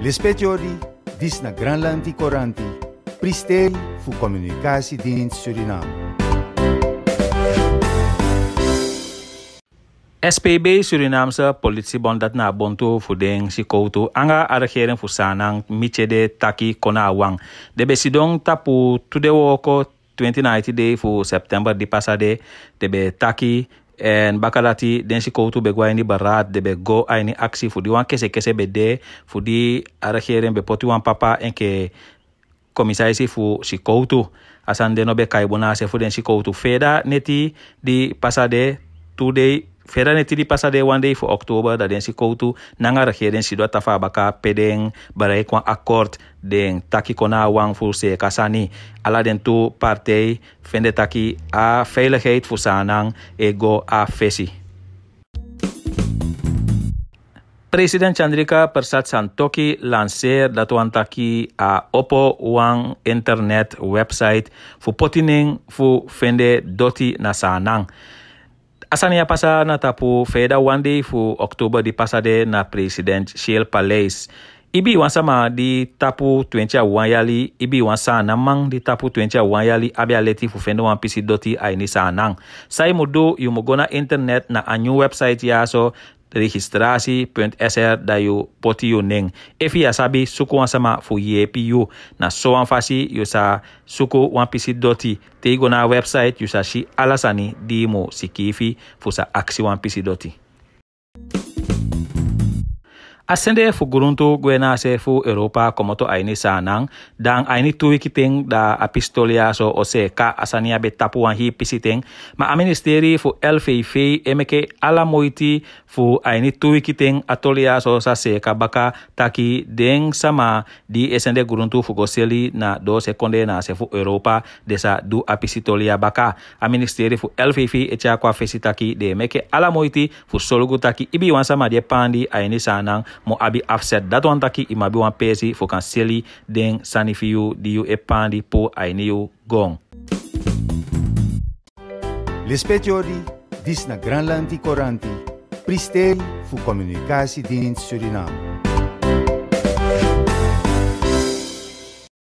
Lispetiori, dis na Granlandi Coranti, pristeri fu Communicatiedienst Suriname. SPB Surinaamse politiebond dat na bonto fudeng si koutu anga a regering fu sanang michede taki kona wang. De besidong tapu tude woko 2090 day fu September di pasade de be taki en bakalati den si koutu be gwaini barat de be go aini aksi fu di wan kese kese be de fu di a regering be poti wan papa enke komisaisi fu si koutu. Asan de no be kaibuna se fu den si koutu. Feda neti di pasade today Verder net die pasade one day voor oktober dat den si koutu nanga regering si dota fa baka pedeng bereik wan akkoord den taki kona wang voor se kasani ala den tu partij vende taki a veiligheid voor sanang ego a fesi. President Chandrika Persat Santoki lanceer dat wan taki a opo wan internet website voor potining voor vende doti na sanang. Asania pasa na tapu feda day fu Oktober di pasade na President Shell Palace. Ibi wansama di tapu 20 wanyali, ibi wansa namang di tapu 20 wanyali abi aleti fu fenda wan pisi doti aini sanang. Sai mudo yu internet na a new website ya so registratie.sr poti yu ning. Efi ya sabi suku wan sama fu yepi yu na so wan fasi yu sa suku wan pisi doti te go na website yu sa shi alasani di mo sikifi fu sa aksi wan pisi doti. Asende fu guruntu gwena se fu Europa komoto aini sanang dang aini tui kiting da apistolia so ose ka asania be tapu wan hi pisiteng ma a ministeri fu LVV emeke ala moiti fu aini tui kiting atolia so sa se ka baka taki deng sama di esende guruntu fu goseli na do sekonde na se fu Europa desa du apistolia baka. A ministeri fu LVV echa kwa fesitaki de meke ala moiti fu solugu taki ibi wan sama die pandi aini sanang mo abi afset dat wan taki i mabi wan pesi fo kan seli den sani fi yu di yu e pandi po aini yu gong. Lispetiori, dis na Granlandi Coranti, pristeri fu Communicatiedienst Suriname.